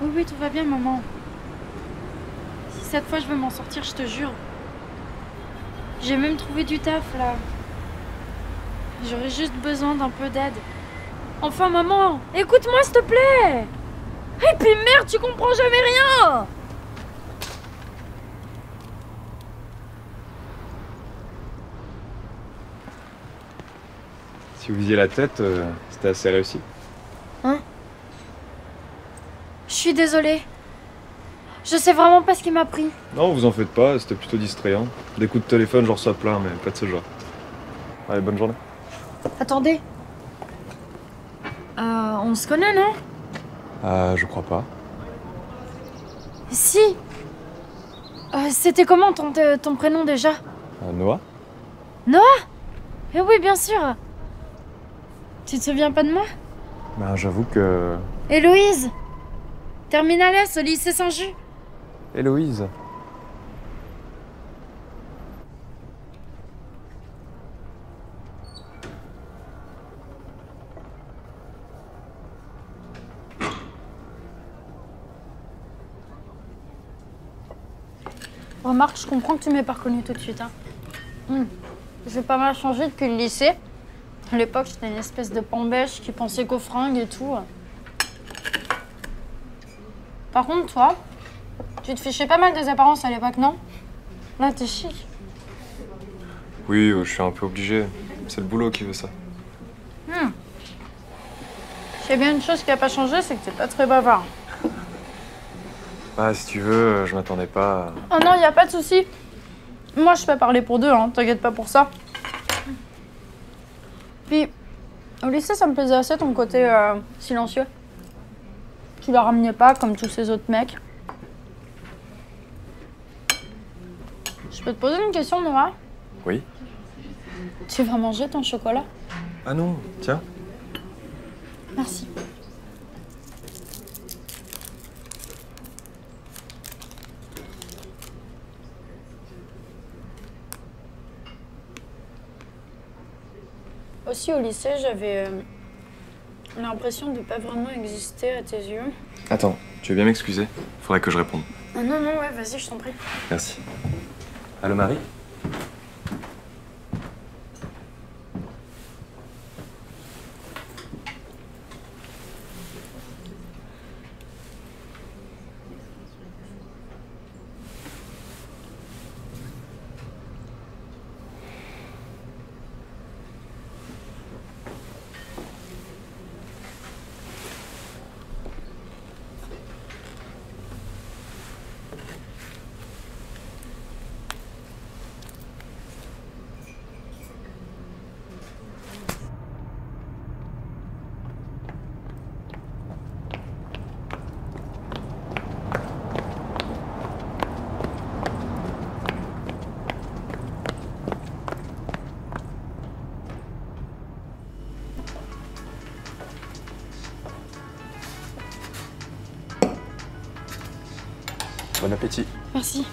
Oui, oui, tout va bien, maman. Si cette fois je veux m'en sortir, je te jure. J'ai même trouvé du taf là. J'aurais juste besoin d'un peu d'aide. Enfin, maman, écoute-moi s'il te plaît. Et puis merde, tu comprends jamais rien. Si vous visiez la tête, euh, c'était assez réussi. Hein Je suis désolée. Je sais vraiment pas ce qui m'a pris. Non, vous en faites pas, c'était plutôt distrayant. Des coups de téléphone, j'en reçois plein, mais pas de ce genre. Allez, bonne journée. Attendez. Euh, on se connaît, non? Ah, je crois pas. Si. Euh, C'était comment ton, te- ton prénom déjà? Euh, Noah? Eh oui, bien sûr. Tu te souviens pas de moi? Ben, j'avoue que. Héloïse? Terminal S au lycée Saint-Just. Héloïse. Remarque, je comprends que tu m'aies pas reconnu tout de suite. Hein. Hmm. J'ai pas mal changé depuis le lycée. À l'époque, j'étais une espèce de pambèche qui pensait qu'aux fringues et tout. Par contre, toi, tu te fichais pas mal des apparences à l'époque, non? Là, t'es chic. Oui, euh, je suis un peu obligé. C'est le boulot qui veut ça. Hmm. Sais bien une chose qui a pas changé, c'est que t'es pas très bavard. Ah, si tu veux, euh, je m'attendais pas. à- Oh non, y a pas de souci. Moi, je peux parler pour deux, hein. T'inquiète pas pour ça. Puis, au lycée, ça me plaisait assez ton côté euh, silencieux. Tu la ramenais pas comme tous ces autres mecs. Je peux te poser une question, Noah Oui Tu vas manger ton chocolat? Ah non, tiens. Merci. Aussi au lycée, j'avais euh, l'impression de pas vraiment exister à tes yeux. Attends, tu veux bien m'excuser? Faudrait que je réponde. Ah non, non, ouais, vas-y, je t'en prie. Merci. Allô, Marie? Bon appétit. Merci.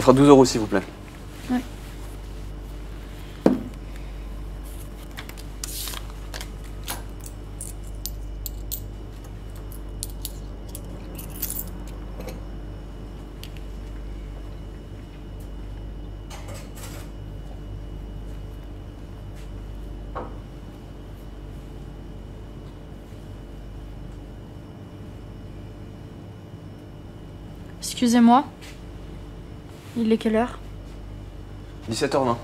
Ça fera 12 euros s'il vous plaît. Ouais. Excusez-moi. Il est quelle heure? 17h20.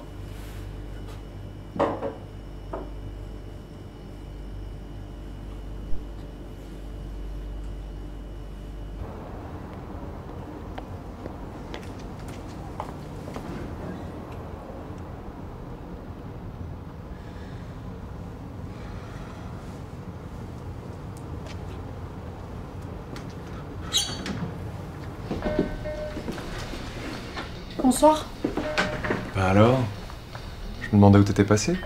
Bonsoir. Bah alors Je me demandais où t'étais passé.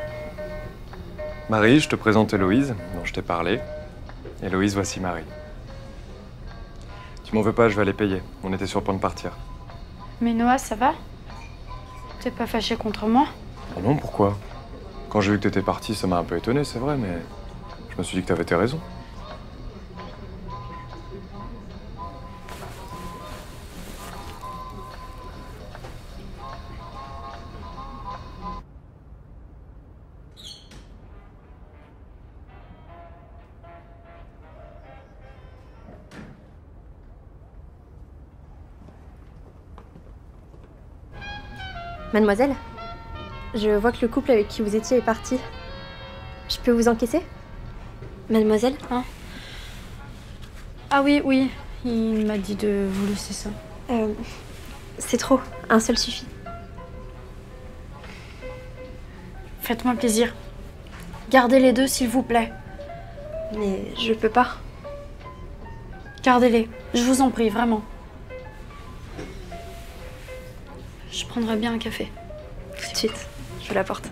Marie, je te présente Héloïse, dont je t'ai parlé. Héloïse, voici Marie. Tu m'en veux pas, je vais aller payer. On était sur le point de partir. Mais Noah, ça va? T'es pas fâché contre moi? Oh non, pourquoi? Quand j'ai vu que t'étais parti, ça m'a un peu étonné, c'est vrai, mais je me suis dit que t'avais tes raisons. Mademoiselle, je vois que le couple avec qui vous étiez est parti. Je peux vous encaisser? Mademoiselle Ah oui, oui. Il m'a dit de vous laisser ça. Euh, C'est trop, un seul suffit. Faites-moi plaisir. Gardez les deux, s'il vous plaît. Mais je peux pas. Gardez-les. Je vous en prie, vraiment. Je prendrai bien un café. Tout de suite, je l'apporte.